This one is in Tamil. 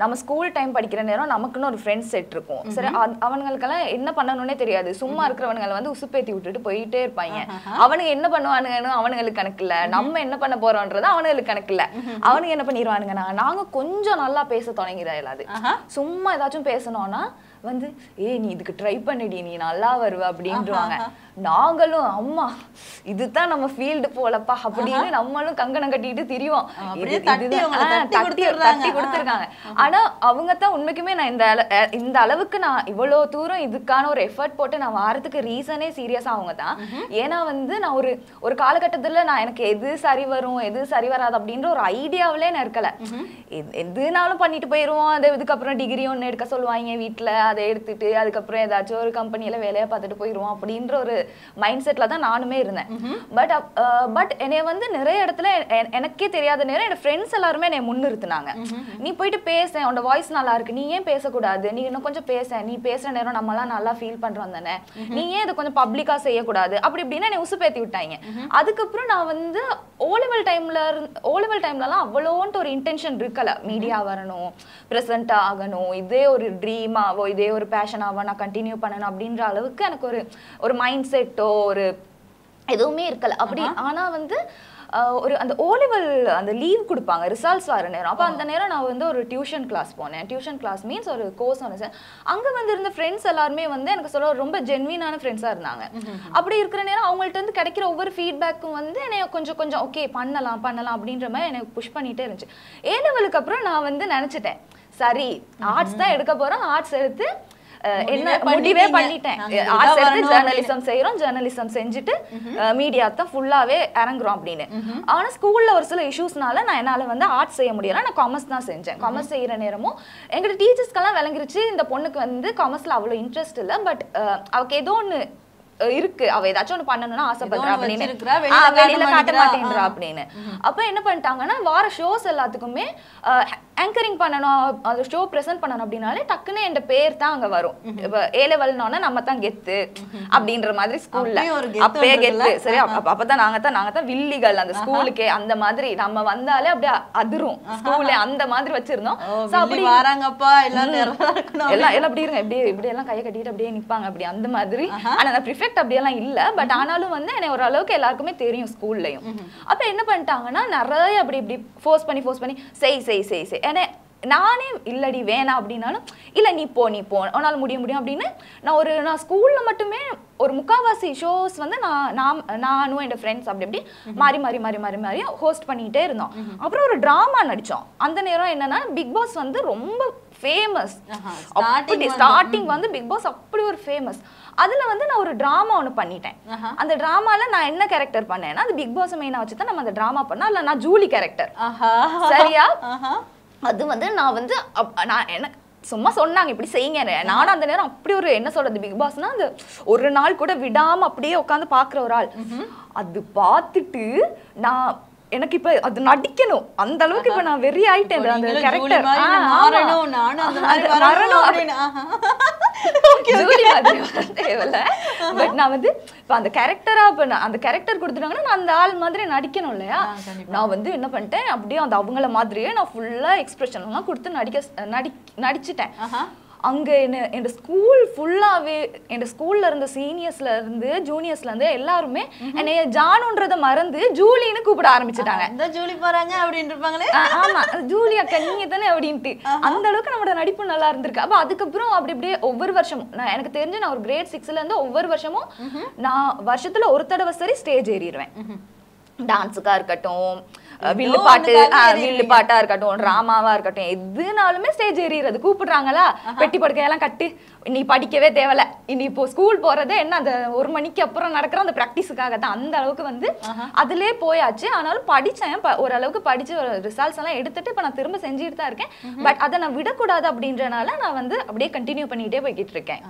நம்ம ஸ்கூல் டைம் படிக்கிற நேரம் நமக்குன்னு ஒரு ஃப்ரெண்ட்ஸ் செட் இருக்கும். சரி அவனுங்களுக்கெல்லாம் என்ன பண்ணணும்னே தெரியாது. சும்மா இருக்கிறவனுங்களை வந்து உசுப்பேத்தி விட்டுட்டு போயிட்டே இருப்பாங்க. அவனுங்க என்ன பண்ணுவானுங்கன்னு அவனுங்களுக்கு கணக்கு இல்ல. நம்ம என்ன பண்ண போறோம்ன்றது அவனுங்களுக்கு கணக்கு இல்ல. அவனுங்க என்ன பண்ணிடுவானுங்க நாங்க கொஞ்சம் நல்லா பேச தொடங்கிடாது அது ஆஹா. சும்மா ஏதாச்சும் பேசணும்னா வந்து ஏய் நீ இதுக்கு ட்ரை பண்ணிடி. நீ நல்லா வருவ. அப்படின்றாங்க நாங்களும் அம்மா இதுதான் நம்ம ஃபீல்டு போலப்பா. அப்படின்னு நம்மளும் கங்கணம் கட்டிட்டு திரிவோம். தட்டி கொடுத்துருக்காங்க. ஆனா அவங்க தான் உண்மைக்குமே நான் இந்த இந்த அளவுக்கு நான் இவ்வளவு தூரம் இதுக்கான ஒரு எஃபர்ட் போட்டு நான் வாரத்துக்கு ரீசனே சீரியஸா அவங்க தான் ஏன்னா வந்து நான் ஒரு ஒரு காலகட்டத்துல நான் எனக்கு எது சரி வரும் எது சரி வராது அப்படின்ற ஒரு ஐடியாவிலே நான் இருக்கல. எது- எதுனாலும் பண்ணிட்டு போயிருவோம். அது இதுக்கப்புறம் டிகிரி ஒன்று எடுக்க சொல்லுவாங்க வீட்ல. அதை எடுத்துட்டு அதுக்கப்புறம் ஏதாச்சும் ஒரு கம்பெனியில வேலையை பார்த்துட்டு போயிருவோம் அப்படின்ற ஒரு மைண்ட் செட்ல தான் நானுமே இருந்தேன். பட் பட் என்னைய வந்து நிறைய இடத்துல எனக்கே தெரியாத நேரம் என் ஃப்ரெண்ட்ஸ் எல்லாருமே என்னை முன்னிறுத்துனாங்க. நீ போயிட்டு பேச உன்னோட வாய்ஸ் நல்லா இருக்கு நீ ஏன் பேசக்கூடாது? நீ இன்னும் கொஞ்சம் பேச. நீ பேசுற நேரம் நம்மலாம் நல்லா ஃபீல் பண்றோம் தானே? நீ ஏன் இதை கொஞ்சம் பப்ளிக்கா செய்யக்கூடாது? அப்படி இப்படின்னு என்னை உசுப்பேத்தி விட்டாங்க. அதுக்கப்புறம் நான் வந்து ஓலெவல் டைம்ல ஓலெவல் டைம்லலாம் அவ்வளோன்ட்டு ஒரு இன்டென்ஷன் இருக்கல. மீடியா வரணும் ப்ரெசென்ட் ஆகணும் இதே ஒரு ட்ரீமாவோ இதே ஒரு பேஷனாவோ நான் கண்டினியூ பண்ணணும் அப்படின்ற அளவுக்கு எனக்கு ஒரு ஒரு மைண்ட் செட்டோ ஒரு எதுவுமே இருக்கல. அப்படி ஆனா வந்து ஒரு அந்த ஓலிவல் அந்த லீவ் கொடுப்பாங்க ரிசல்ட்ஸ் வர நேரம். அப்போ அந்த நேரம் நான் வந்து ஒரு டியூஷன் கிளாஸ் போனேன். டியூஷன் கிளாஸ் மீன்ஸ் ஒரு கோர்ஸ் ஒன்று அங்க வந்து இருந்த ஃப்ரெண்ட்ஸ் எல்லாருமே வந்து எனக்கு சொல்ல ரொம்ப ஜென்வினான ஃப்ரெண்ட்ஸாக இருந்தாங்க. அப்படி இருக்கிற நேரம் அவங்கள்ட்ட இருந்து கிடைக்கிற ஒவ்வொரு ஃபீட்பேக்கும் வந்து என்னைய கொஞ்சம் கொஞ்சம் ஓகே பண்ணலாம் பண்ணலாம் அப்படின்ற மாதிரி எனக்கு புஷ் பண்ணிட்டே இருந்துச்சு. ஏ லெவலுக்கு அப்புறம் நான் வந்து நினைச்சிட்டேன். சரி ஆர்ட்ஸ் தான் எடுக்க போறோம். ஆர்ட்ஸ் எடுத்து என்ன முடிவே. பண்ணிட்டேன். ஆர்ட்ஸ் எடுத்து ஜேர்னலிசம் செய்யறோம். ஜேர்னலிசம் செஞ்சுட்டு மீடியா தான் ஃபுல்லாவே இறங்குறோம் அப்படின்னு. ஆனா ஸ்கூல்ல ஒரு சில இஷ்யூஸ்னால நான் என்னால வந்து ஆர்ட்ஸ் செய்ய முடியல. நான் காமர்ஸ் தான் செஞ்சேன். காமர்ஸ் செய்யற நேரமும் எங்க டீச்சர்ஸ்க்கெல்லாம் விளங்கிருச்சு. இந்த பொண்ணுக்கு வந்து காமர்ஸ்ல அவ்வளவு இன்ட்ரெஸ்ட் இல்ல. பட் அவக்கு ஏதோ ஒண்ணு அஹ், இருக்கு. அவ ஏதாச்சும் ஒண்ணு பண்ணணும்னு ஆசைப்படுறா அப்படின்னு. வெளியில காட்ட. மாட்டேன்றா. அப்படின்னு. அப்ப என்ன பண்ணிட்டாங்கன்னா வார ஷோஸ் எல்லாத்துக்குமே ஆங்கரிங் பண்ணணும் அந்த ஷோ பிரசன்ட் பண்ணணும் அப்படின்னாலே டக்குன்னு என் பேர் தான் அங்க வரும். இப்ப ஏ லெவல்னோன்னா நம்ம தான் கெத்து அப்படின்ற மாதிரி ஸ்கூல்ல அப்பயே? கெத்து சரி அப்ப அப்ப- அப்பதான் நாங்க தான் நாங்க தான் வில்லிகள் அந்த ஸ்கூலுக்கே அந்த மாதிரி. நம்ம வந்தாலே அப்படியே அதிரும். ஸ்கூல்ல அந்த மாதிரி வச்சிருந்தோம். அப்படி வாராங்கப்பா இருக்கணும். எல்லாம் எல்லாம் அப்படி இருங்க. இப்படி இப்படி எல்லாம் கையை கட்டிட்டு அப்படியே நிப்பாங்க. அப்படி அந்த மாதிரி. ஆனா அந்த ப்ரிஃபெக்ட் அப்படியெல்லாம் இல்ல. பட் ஆனாலும் வந்து என்னை ஓரளவுக்கு எல்லாருக்குமே தெரியும் ஸ்கூல்லயும் அப்ப என்ன பண்ணிட்டாங்கன்னா நிறைய அப்படி இப்படி ஃபோர்ஸ் பண்ணி ஃபோர்ஸ் பண்ணி செய் செய் செய் செய். ஏன்னா நானே இல்லடி வேணாம் அப்படின்னாலும் இல்ல நீ போ நீ போ. உன்னால முடிய முடியும் அப்படின்னு நான் ஒரு நான் ஸ்கூல்ல மட்டுமே ஒரு முக்காவாசி ஷோஸ் வந்து நான் நான் நானும் என் ஃப்ரெண்ட்ஸ் அப்படி இப்படி மாறி மாறி மாறி மாறி மாறி ஹோஸ்ட் பண்ணிக்கிட்டே இருந்தோம். அப்புறம் ஒரு டிராமா நடிச்சோம். அந்த நேரம் என்னன்னா பிக் பாஸ் வந்து ரொம்ப ஃபேமஸ் அப்படி ஸ்டார்டிங் வந்து. பிக் பாஸ் அப்படி ஒரு ஃபேமஸ் அதுல வந்து நான் ஒரு டிராமா ஒன்று பண்ணிட்டேன். அந்த டிராமால நான் என்ன கேரக்டர் பண்ணேன்னா அது பிக் பாஸ் மெயினா வச்சு தான் நம்ம அந்த டிராமா பண்ணோம். அதுல நான் ஜூலி கேரக்டர் சரியா? அது வந்து நான் வந்து அப்- நான் எனக்கு சும்மா சொன்னாங்க இப்படி செய்யுங்க. நானும் அந்த நேரம் அப்படி ஒரு என்ன சொல்றது பிக் பாஸ்னா அந்த ஒரு நாள் கூட விடாம அப்படியே உட்காந்து பாக்குற ஒரு ஆள். அது பார்த்துட்டு நான் எனக்கு இப்ப அது நடிக்கணும். அந்த அளவுக்கு இப்ப நான் வெறி ஆயிட்டேன். அந்த கேரக்டர் மாறணும். பட் நான் வந்து இப்ப அந்த கேரக்டரா இப்ப அந்த கேரக்டர் கொடுத்துட்டாங்கன்னா நான் அந்த ஆள் மாதிரி நடிக்கணும் இல்லையா. நான் வந்து என்ன பண்ணிட்டேன் அப்படியே அந்த அவங்கள மாதிரியே நான் ஃபுல்லா எக்ஸ்பிரஷன் எல்லாம் கொடுத்து நடிக்க நடி நடிச்சிட்டேன். அங்க என்ன என் ஸ்கூல் ஃபுல்லாவே என் ஸ்கூல்ல இருந்த சீனியர்ஸ்ல இருந்து ஜூனியர்ஸ்ல இருந்து எல்லாருமே என்னைய ஜானுன்றத மறந்து ஜூலின்னு கூப்பிட ஆரம்பிச்சிட்டாங்க. இந்த ஜூலி போறாங்க அப்படின்னு இருப்பாங்களே? ஆ, ஆமா ஜூலி அக்கா நீங்க தானே அப்படின்ட்டு. அந்த அளவுக்கு நம்மளோட நடிப்பு நல்லா இருந்திருக்கு. அப்ப அதுக்கப்புறம் அப்படி அப்படியே ஒவ்வொரு வருஷமும் நான் எனக்கு தெரிஞ்சு நான் ஒரு கிரேட் சிக்ஸ்ல இருந்து ஒவ்வொரு வருஷமும் நான் வருஷத்துல ஒரு தடவை சரி ஸ்டேஜ் ஏறிடுவேன் டான்ஸுக்கா இருக்கட்டும் வில்லு பாட்டு. வில்லு பாட்டா இருக்கட்டும் டிராமாவா இருக்கட்டும் எதுனாலுமே ஸ்டேஜ் ஏறிடுறது. கூப்பிடுறாங்களா? பெட்டி படுக்கையெல்லாம் கட்டு நீ படிக்கவே தேவையில்ல இனி இப்போ ஸ்கூல் போறதே என்ன அந்த ஒரு மணிக்கு அப்புறம் நடக்கிற அந்த ப்ராக்டிஸுக்காக தான். அந்த அளவுக்கு வந்து அதுலயே போயாச்சு. ஆனாலும் படிச்சேன். ஓரளவுக்கு படிச்சு ரிசல்ட்ஸ் எல்லாம் எடுத்துட்டு இப்ப நான் திரும்ப செஞ்சுட்டு தான் இருக்கேன். பட் அதை நான் விடக்கூடாது அப்படின்றனால நான் வந்து அப்படியே கண்டினியூ பண்ணிட்டே போய்கிட்டு இருக்கேன்.